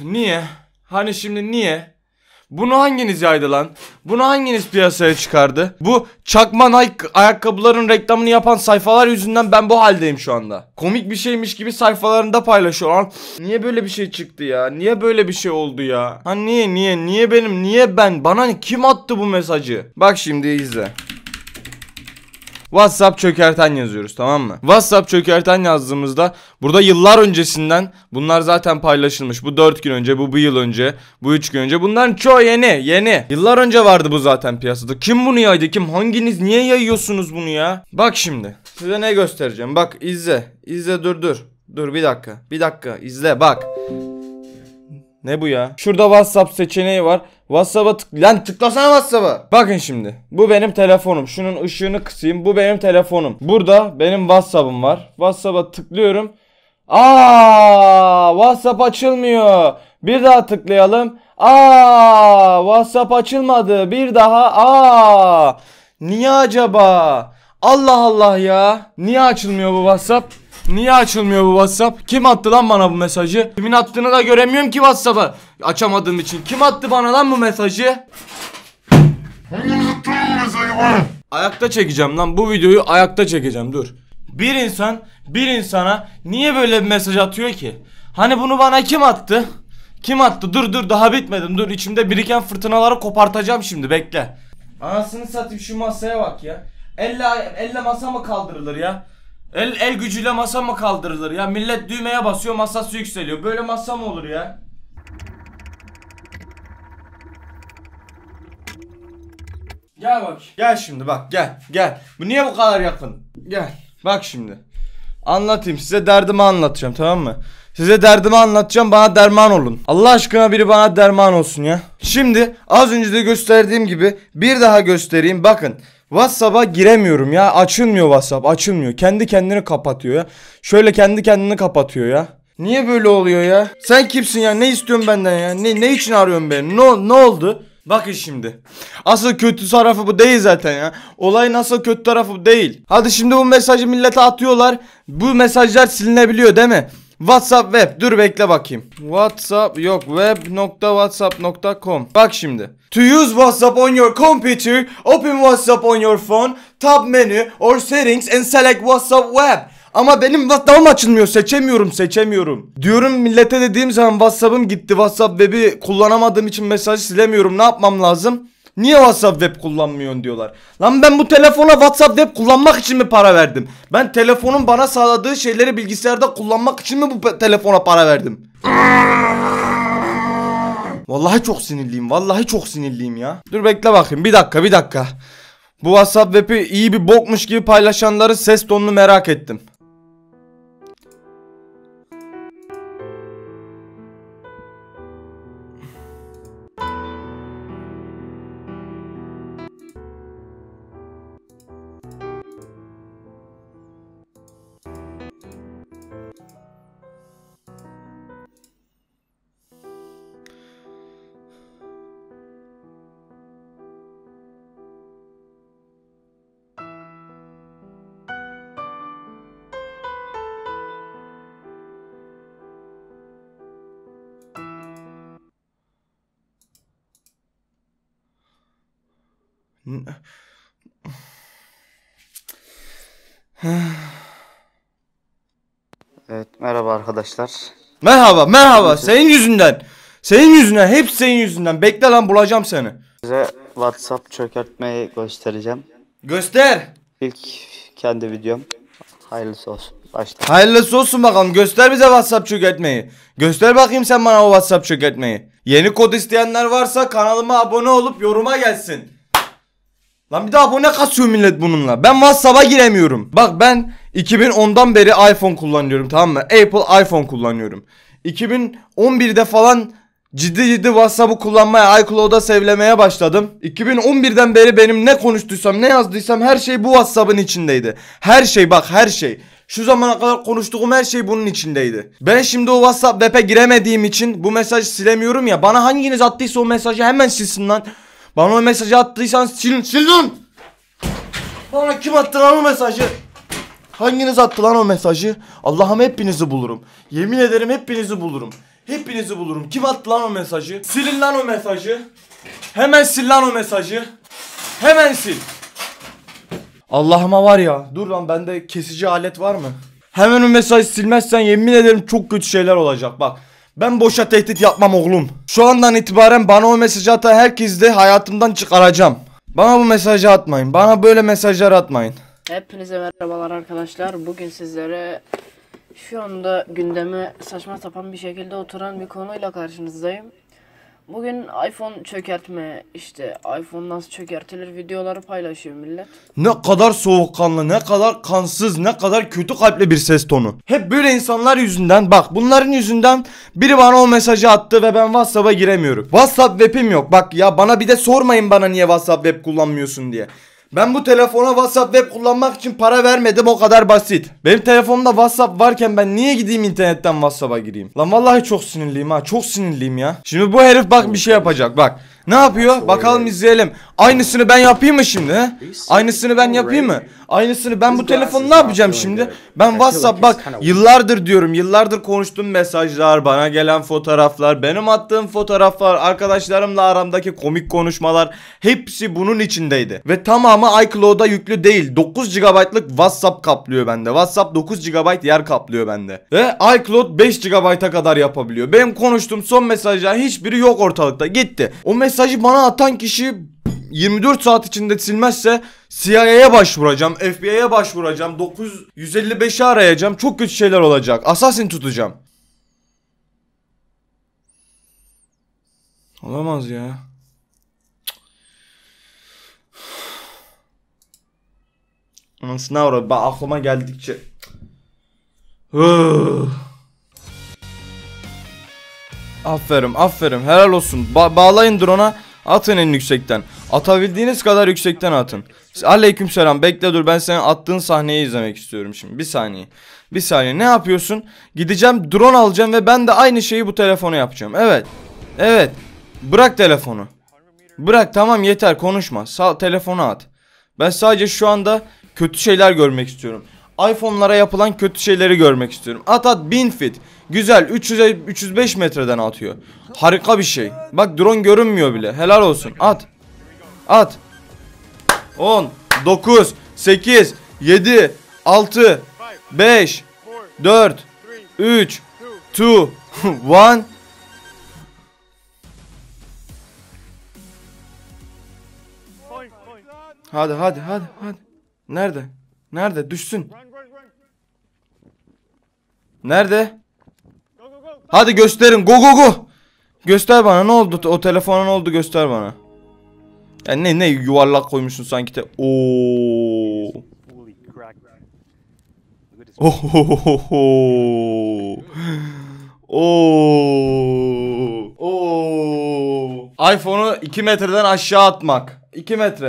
Niye? Hani şimdi niye? Bunu hanginiz yaydı lan? Bunu hanginiz piyasaya çıkardı? Bu çakma Nike ayakkabıların reklamını yapan sayfalar yüzünden ben bu haldeyim şu anda. Komik bir şeymiş gibi sayfalarında paylaşıyor. Niye böyle bir şey çıktı ya? Niye böyle bir şey oldu ya? Ha niye niye niye benim niye ben? Bana kim attı bu mesajı? Bak şimdi izle. WhatsApp çökerten yazıyoruz tamam mı? WhatsApp çökerten yazdığımızda burada yıllar öncesinden bunlar zaten paylaşılmış. Bu 4 gün önce, bu bir yıl önce, bu 3 gün önce. Bunların çoğu yeni, yeni. Yıllar önce vardı bu zaten piyasada. Kim bunu yaydı? Kim? Hanginiz? Niye yayıyorsunuz bunu ya? Bak şimdi. Size ne göstereceğim? Bak izle. İzle dur dur. Dur bir dakika. Bir dakika. izle bak. Ne bu ya? Şurada WhatsApp seçeneği var. WhatsApp'a tık... Lan tıklasana WhatsApp'a. Bakın şimdi. Bu benim telefonum. Şunun ışığını kısayım. Bu benim telefonum. Burada benim WhatsApp'ım var. WhatsApp'a tıklıyorum. Aa, WhatsApp açılmıyor. Bir daha tıklayalım. Aa, WhatsApp açılmadı. Bir daha. Aa. Niye acaba? Allah Allah ya. Niye açılmıyor bu WhatsApp? Niye açılmıyor bu WhatsApp? Kim attı lan bana bu mesajı? Kimin attığını da göremiyorum ki WhatsApp'ı. Açamadığım için. Kim attı bana lan bu mesajı? Ayakta çekeceğim lan. Bu videoyu ayakta çekeceğim. Dur. Bir insan bir insana niye böyle bir mesaj atıyor ki? Hani bunu bana kim attı? Kim attı? Dur dur daha bitmedim. Dur içimde biriken fırtınaları kopartacağım şimdi. Bekle. Anasını satayım şu masaya bak ya. Elle elle masa mı kaldırılır ya? El el gücüyle masa mı kaldırılır ya? Millet düğmeye basıyor, masası yükseliyor. Böyle masa mı olur ya? Gel bak. Gel şimdi bak gel gel. Bu niye bu kadar yakın? Gel. Bak şimdi. Anlatayım size derdimi anlatacağım tamam mı? Size derdimi anlatacağım bana derman olun. Allah aşkına biri bana derman olsun ya. Şimdi az önce de gösterdiğim gibi bir daha göstereyim. Bakın WhatsApp'a giremiyorum ya. Açılmıyor WhatsApp. Açılmıyor. Kendi kendini kapatıyor ya. Şöyle kendi kendini kapatıyor ya. Niye böyle oluyor ya? Sen kimsin ya? Ne istiyorsun benden ya? Ne ne için arıyorsun beni? Ne ne oldu? Bakın şimdi. Asıl kötü tarafı bu değil zaten ya. Olay nasıl kötü tarafı bu değil. Hadi şimdi bu mesajı millete atıyorlar. Bu mesajlar silinebiliyor değil mi? WhatsApp web. Dur bekle bakayım. WhatsApp yok web.whatsapp.com. Bak şimdi. To use WhatsApp on your computer, open WhatsApp on your phone, tab menu or settings and select WhatsApp web. Ama benim WhatsApp'ım açılmıyor. Seçemiyorum, seçemiyorum. Diyorum millete dediğim zaman WhatsApp'ım gitti. WhatsApp web'i kullanamadığım için mesaj silemiyorum. Ne yapmam lazım? Niye WhatsApp web kullanmıyorsun diyorlar. Lan ben bu telefona WhatsApp web kullanmak için mi para verdim? Ben telefonun bana sağladığı şeyleri bilgisayarda kullanmak için mi bu telefona para verdim? Vallahi çok sinirliyim. Vallahi çok sinirliyim ya. Dur bekle bakayım. Bir dakika, bir dakika. Bu WhatsApp web'i iyi bir bokmuş gibi paylaşanların ses tonunu merak ettim. Evet merhaba arkadaşlar. Merhaba, merhaba. Senin yüzünden. Senin yüzünden, hep senin yüzünden. Bekle lan bulacağım seni. Size WhatsApp çökertmeyi göstereceğim. Göster. İlk kendi videom. Hayırlısı olsun. Başla. Hayırlısı olsun bakalım. Göster bize WhatsApp çökertmeyi. Göster bakayım sen bana o WhatsApp çökertmeyi. Yeni kod isteyenler varsa kanalıma abone olup yoruma gelsin. Lan bir de abone kasıyor millet bununla. Ben WhatsApp'a giremiyorum. Bak ben 2010'dan beri iPhone kullanıyorum tamam mı? Apple iPhone kullanıyorum. 2011'de falan ciddi ciddi WhatsApp'ı kullanmaya, iCloud'a sevlemeye başladım. 2011'den beri benim ne konuştuysam, ne yazdıysam her şey bu WhatsApp'ın içindeydi. Her şey bak her şey. Şu zamana kadar konuştuğum her şey bunun içindeydi. Ben şimdi o WhatsApp web'e giremediğim için bu mesajı silemiyorum ya. Bana hanginiz attıysa o mesajı hemen silsin lan. Bana o mesajı attıysan silin, sil lan. Bana kim attı lan o mesajı? Hanginiz attı lan o mesajı? Allah'ım hepinizi bulurum. Yemin ederim hepinizi bulurum. Hepinizi bulurum. Kim attı lan o mesajı? Silin lan o mesajı. Hemen sil lan o mesajı. Hemen sil. Allah'ıma var ya. Dur lan bende kesici alet var mı? Hemen o mesajı silmezsen yemin ederim çok kötü şeyler olacak bak. Ben boşa tehdit yapmam oğlum. Şu andan itibaren bana o mesajı atan herkesi de hayatımdan çıkaracağım. Bana bu mesajı atmayın. Bana böyle mesajlar atmayın. Hepinize merhabalar arkadaşlar. Bugün sizlere şu anda gündeme saçma sapan bir şekilde oturan bir konuyla karşınızdayım. Bugün iPhone çökertme, işte iPhone nasıl çökertilir videoları paylaşıyor millet. Ne kadar soğukkanlı, ne kadar kansız, ne kadar kötü kalpli bir ses tonu. Hep böyle insanlar yüzünden bak bunların yüzünden biri bana o mesajı attı ve ben WhatsApp'a giremiyorum. WhatsApp web'im yok. Bak ya bana bir de sormayın bana niye WhatsApp web kullanmıyorsun diye. Ben bu telefona WhatsApp web kullanmak için para vermedim o kadar basit. Benim telefonumda WhatsApp varken ben niye gideyim internetten WhatsApp'a gireyim? Lan vallahi çok sinirliyim ha çok sinirliyim ya. Şimdi bu herif bak bir şey yapacak bak. Ne yapıyor? Bakalım izleyelim. Aynısını ben yapayım mı şimdi he? Aynısını ben yapayım mı? Aynısını ben bu telefonu ne yapacağım şimdi? Ben WhatsApp bak yıllardır diyorum yıllardır konuştuğum mesajlar bana gelen fotoğraflar benim attığım fotoğraflar arkadaşlarımla aramdaki komik konuşmalar hepsi bunun içindeydi. Ve tamamı iCloud'a yüklü değil 9 GB'lık WhatsApp kaplıyor bende. WhatsApp 9 GB yer kaplıyor bende. Ve iCloud 5 GB'a kadar yapabiliyor. Benim konuştuğum son mesajlar hiçbiri yok ortalıkta gitti. O mesajı bana atan kişi 24 saat içinde silmezse CIA'ya başvuracağım, FBI'ye başvuracağım, 955'i arayacağım. Çok kötü şeyler olacak. Assassin tutacağım. Olamaz ya. Anasını avradı. Bak aklıma geldikçe. Aferin aferin helal olsun. Ba- bağlayın drone'a atın en yüksekten. Atabildiğiniz kadar yüksekten atın. Aleyküm selam bekle dur ben senin attığın sahneyi izlemek istiyorum şimdi. Bir saniye. Bir saniye ne yapıyorsun? Gideceğim drone alacağım ve ben de aynı şeyi bu telefona yapacağım. Evet. Evet. Bırak telefonu. Bırak tamam yeter konuşma. Sağ telefonu at. Ben sadece şu anda kötü şeyler görmek istiyorum. iPhone'lara yapılan kötü şeyleri görmek istiyorum. At at 1000 fit. Güzel 300 305 metreden atıyor. Harika bir şey. Bak drone görünmüyor bile. Helal olsun. At. At. 10 9 8 7 6 5 4 3 2 1 Hadi hadi hadi hadi. Nerede? Nerede? Düşsün. Nerede? Hadi gösterin. Go go go. Göster bana ne oldu? O telefona ne oldu göster bana. Ya ne ne yuvarlak koymuşsun sanki de. Oo. Oo. Oo. iPhone'u 2 metreden aşağı atmak. 2 metre.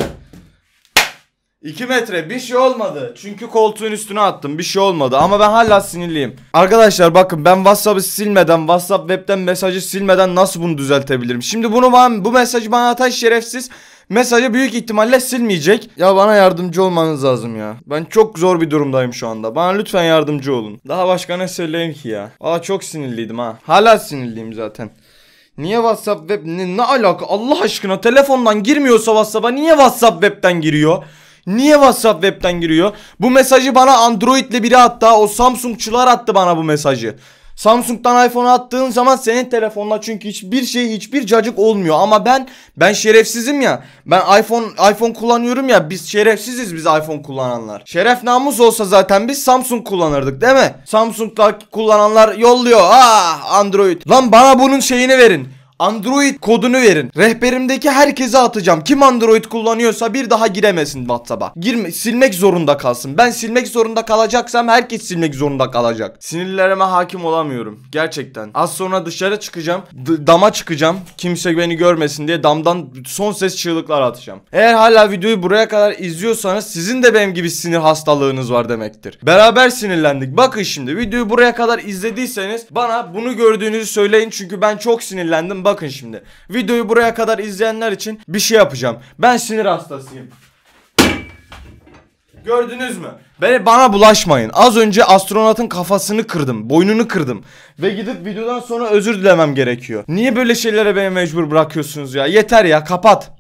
2 metre bir şey olmadı. Çünkü koltuğun üstüne attım. Bir şey olmadı ama ben hala sinirliyim. Arkadaşlar bakın ben WhatsApp'ı silmeden, WhatsApp web'ten mesajı silmeden nasıl bunu düzeltebilirim? Şimdi bunu bana, bu mesajı bana atan şerefsiz mesajı büyük ihtimalle silmeyecek. Ya bana yardımcı olmanız lazım ya. Ben çok zor bir durumdayım şu anda. Bana lütfen yardımcı olun. Daha başka ne söyleyeyim ki ya? Aa çok sinirliydim ha. Hala sinirliyim zaten. Niye WhatsApp web ne, ne alaka Allah aşkına telefondan girmiyorsa WhatsApp'a niye WhatsApp web'ten giriyor? Niye WhatsApp web'ten giriyor? Bu mesajı bana Android'li biri attı. O Samsungçular attı bana bu mesajı. Samsung'dan iPhone attığın zaman senin telefonla çünkü hiçbir şey hiçbir cacık olmuyor ama ben ben şerefsizim ya. Ben iPhone iPhone kullanıyorum ya. Biz şerefsiziz biz iPhone kullananlar. Şeref namus olsa zaten biz Samsung kullanırdık değil mi? Samsung'da kullananlar yolluyor. Ah Android. Lan bana bunun şeyini verin. Android kodunu verin. Rehberimdeki herkese atacağım. Kim Android kullanıyorsa bir daha giremesin WhatsApp'a. Girme, silmek zorunda kalsın. Ben silmek zorunda kalacaksam herkes silmek zorunda kalacak. Sinirlerime hakim olamıyorum. Gerçekten. Az sonra dışarı çıkacağım. D- dama çıkacağım. Kimse beni görmesin diye damdan son ses çığlıklar atacağım. Eğer hala videoyu buraya kadar izliyorsanız sizin de benim gibi sinir hastalığınız var demektir. Beraber sinirlendik. Bakın şimdi videoyu buraya kadar izlediyseniz bana bunu gördüğünüzü söyleyin çünkü ben çok sinirlendim. Bakın şimdi. Videoyu buraya kadar izleyenler için bir şey yapacağım. Ben sinir hastasıyım. Gördünüz mü? Beni bana bulaşmayın. Az önce astronotun kafasını kırdım, boynunu kırdım ve gidip videodan sonra özür dilemem gerekiyor. Niye böyle şeylere beni mecbur bırakıyorsunuz ya? Yeter ya, kapat.